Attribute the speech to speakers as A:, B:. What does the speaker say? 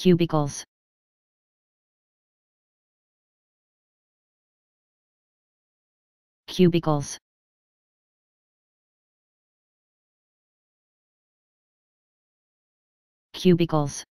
A: cubicles. Cubicles. Cubicles.